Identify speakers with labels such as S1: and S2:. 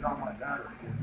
S1: not my daughter's kid.